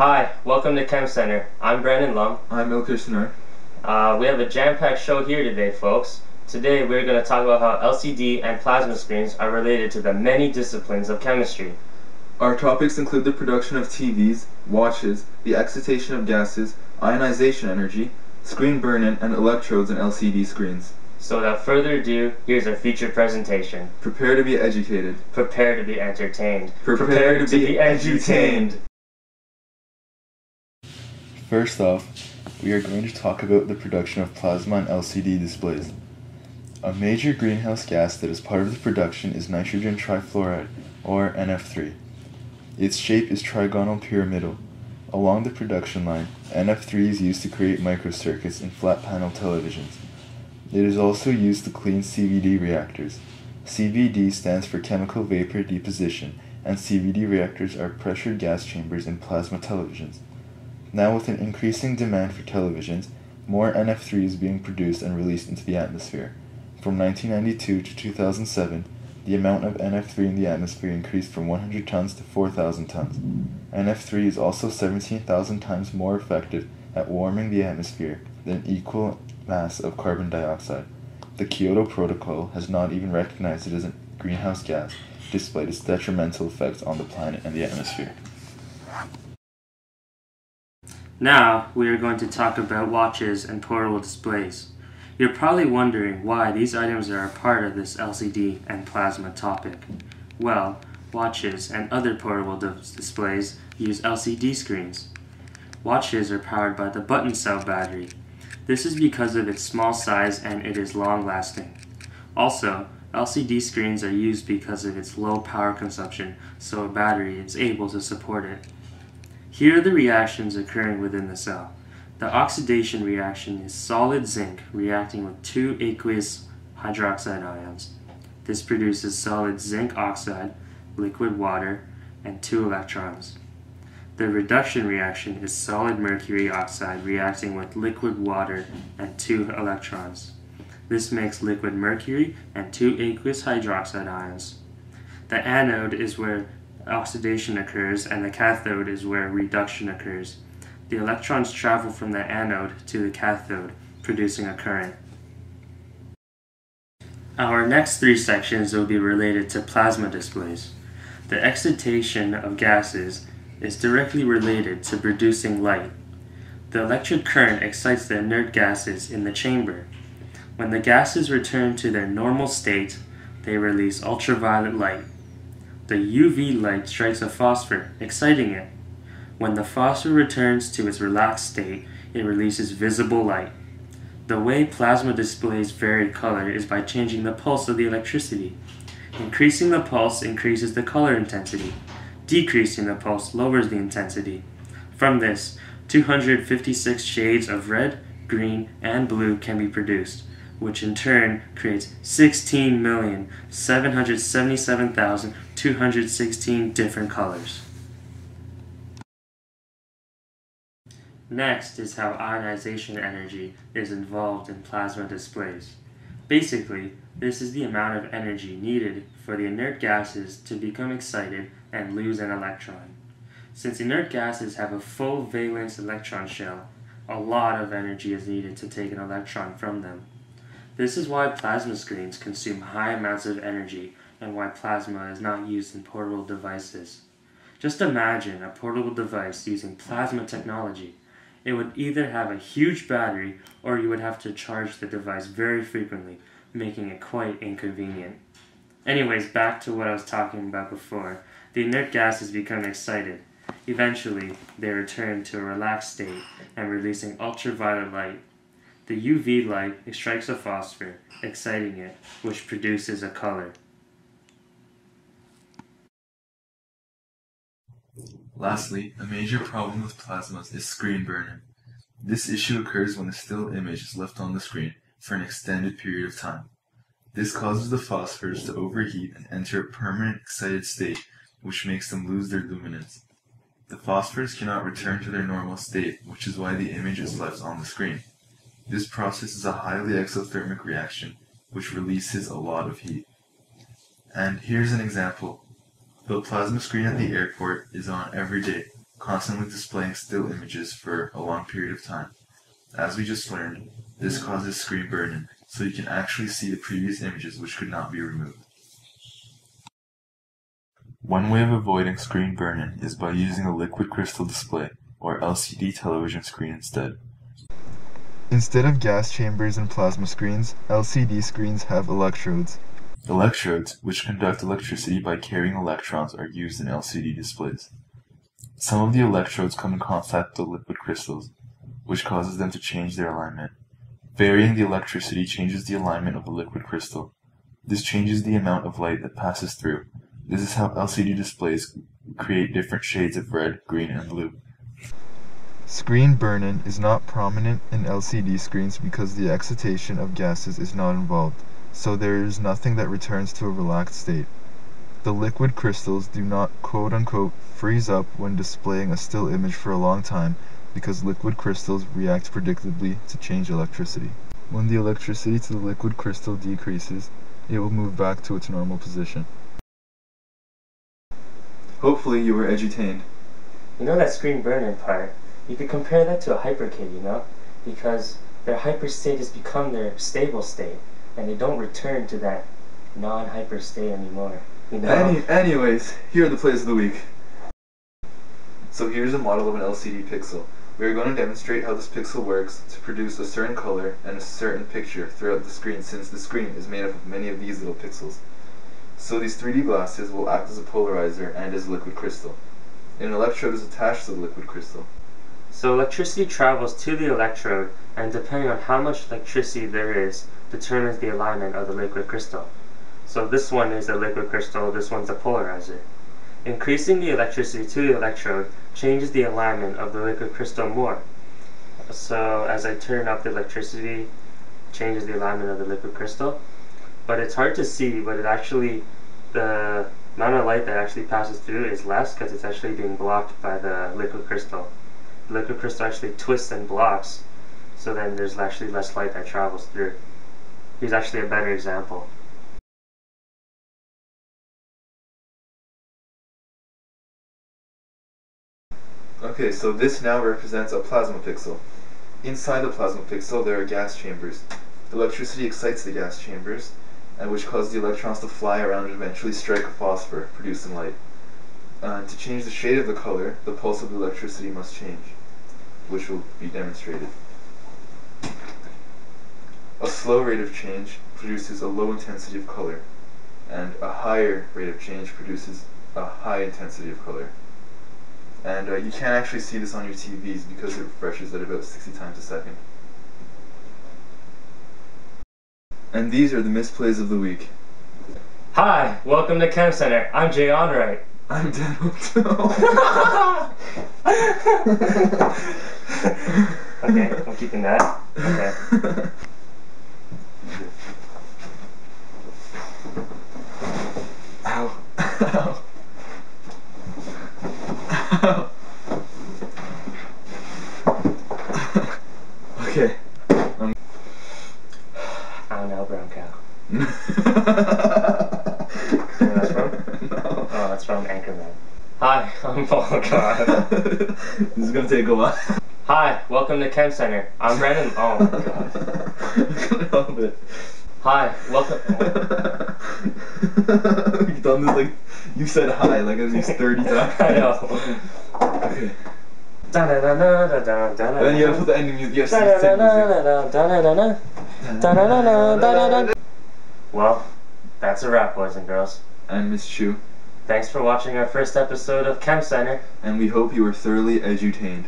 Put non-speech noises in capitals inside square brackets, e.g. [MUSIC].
Hi, welcome to ChemCentre. I'm Brandon Lum. I'm Ilkesh Sinar. Uh, we have a jam-packed show here today, folks. Today we're going to talk about how LCD and plasma screens are related to the many disciplines of chemistry. Our topics include the production of TVs, watches, the excitation of gases, ionization energy, screen burn-in, and electrodes in LCD screens. So without further ado, here's our featured presentation. Prepare to be educated. Prepare to be entertained. Prepare, to, be, edutained. First off, we are going to talk about the production of plasma on LCD displays. A major greenhouse gas that is part of the production is nitrogen trifluoride, or NF3. Its shape is trigonal pyramidal. Along the production line, NF3 is used to create microcircuits in flat panel televisions. It is also used to clean CVD reactors. CVD stands for chemical vapor deposition, and CVD reactors are pressured gas chambers in plasma televisions. Now, with an increasing demand for televisions, more NF3 is being produced and released into the atmosphere. From 1992 to 2007, the amount of NF3 in the atmosphere increased from 100 tons to 4,000 tons. NF3 is also 17,000 times more effective at warming the atmosphere than equal mass of carbon dioxide. The Kyoto Protocol has not even recognized it as a greenhouse gas, despite its detrimental effects on the planet and the atmosphere. Now, we are going to talk about watches and portable displays. You're probably wondering why these items are a part of this LCD and plasma topic. Well, watches and other portable displays use LCD screens. Watches are powered by the button cell battery, this is because of its small size and it is long lasting. Also, LCD screens are used because of its low power consumption, so a battery is able to support it. Here are the reactions occurring within the cell. The oxidation reaction is solid zinc reacting with two aqueous hydroxide ions. This produces solid zinc oxide, liquid water, and two electrons. The reduction reaction is solid mercury oxide reacting with liquid water and two electrons. This makes liquid mercury and two aqueous hydroxide ions. The anode is where oxidation occurs and the cathode is where reduction occurs. The electrons travel from the anode to the cathode, producing a current. Our next three sections will be related to plasma displays. The excitation of gases is directly related to producing light. The electric current excites the inert gases in the chamber. When the gases return to their normal state, they release ultraviolet light. The UV light strikes a phosphor, exciting it. When the phosphor returns to its relaxed state, it releases visible light. The way plasma displays varied color is by changing the pulse of the electricity. Increasing the pulse increases the color intensity. Decreasing the pulse lowers the intensity. From this, 256 shades of red, green, and blue can be produced, which in turn creates 16,777,216 different colors. Next is how ionization energy is involved in plasma displays. Basically, this is the amount of energy needed for the inert gases to become excited and lose an electron. Since inert gases have a full valence electron shell, a lot of energy is needed to take an electron from them. This is why plasma screens consume high amounts of energy and why plasma is not used in portable devices. Just imagine a portable device using plasma technology it would either have a huge battery or you would have to charge the device very frequently, making it quite inconvenient. Anyways, back to what I was talking about before. The inert gases become excited. Eventually, they return to a relaxed state and releasing ultraviolet light. The UV light strikes a phosphor, exciting it, which produces a color. Lastly, a major problem with plasmas is screen burn-in. This issue occurs when a still image is left on the screen for an extended period of time. This causes the phosphors to overheat and enter a permanent excited state, which makes them lose their luminance. The phosphors cannot return to their normal state, which is why the image is left on the screen. This process is a highly exothermic reaction, which releases a lot of heat. And here's an example the plasma screen at the airport is on every day. constantly displaying still images for a long period of time. As we just learned, this causes screen burn-in, so you can actually see the previous images which could not be removed. One way of avoiding screen burn-in is by using a liquid crystal display, or LCD television screen instead. Instead of gas chambers and plasma screens, LCD screens have electrodes. Electrodes, which conduct electricity by carrying electrons, are used in LCD displays. Some of the electrodes come in contact with the liquid crystals, which causes them to change their alignment. Varying the electricity changes the alignment of the liquid crystal. This changes the amount of light that passes through. This is how LCD displays create different shades of red, green, and blue. Screen burn-in is not prominent in LCD screens because the excitation of gases is not involved, so there is nothing that returns to a relaxed state. The liquid crystals do not quote-unquote freeze up when displaying a still image for a long time because liquid crystals react predictably to change electricity. When the electricity to the liquid crystal decreases, it will move back to its normal position. Hopefully you were edutained. You know that screen burn-in part? You could compare that to a hyperkid, you know? Because their hyper state has become their stable state, and they don't return to that non-hyper state anymore. You know? Any, anyways, here are the plays of the week. So here's a model of an LCD pixel. We are going to demonstrate how this pixel works to produce a certain color and a certain picture throughout the screen since the screen is made up of many of these little pixels. So these 3D glasses will act as a polarizer and as a liquid crystal. An electrode is attached to the liquid crystal. So electricity travels to the electrode, and depending on how much electricity there is, determines the alignment of the liquid crystal. So this one is a liquid crystal, this one's a polarizer. Increasing the electricity to the electrode changes the alignment of the liquid crystal more. So as I turn up the electricity, changes the alignment of the liquid crystal. But it's hard to see, but it actually, the amount of light that actually passes through is less because it's actually being blocked by the liquid crystal. The liquid crystal actually twists and blocks, so then there's actually less light that travels through. Here's actually a better example. Okay, so this now represents a plasma pixel. Inside the plasma pixel there are gas chambers. Electricity excites the gas chambers, and which causes the electrons to fly around and eventually strike a phosphor, producing light. Uh, to change the shade of the color, the pulse of the electricity must change, which will be demonstrated. A slow rate of change produces a low intensity of color, and a higher rate of change produces a high intensity of color. And uh, you can't actually see this on your TVs because it refreshes at about 60 times a second. And these are the misplays of the week. Hi, welcome to ChemCentre. I'm Jay Onright. I'm Dan [LAUGHS] [LAUGHS] okay, I'm keeping that. Okay. [LAUGHS] Ow. Ow. Ow. okay. Um. I don't know, brown cow. where that's from? No. Oh, that's from Anchorman. Hi, I'm Paul God. [LAUGHS] this is gonna take a while. Hi, welcome to ChemCentre. I'm Brandon. Oh my god. [LAUGHS] I it. Hi, welcome. [LAUGHS] You've done this like you said hi like at least thirty [LAUGHS] times. I know. Okay. And then you gotta put the ending music. Have to. Da-da-da-da-da-da-da. Well, that's a wrap, boys and girls. And Miss Chu. Thanks for watching our first episode of ChemCentre. And we hope you were thoroughly edutained.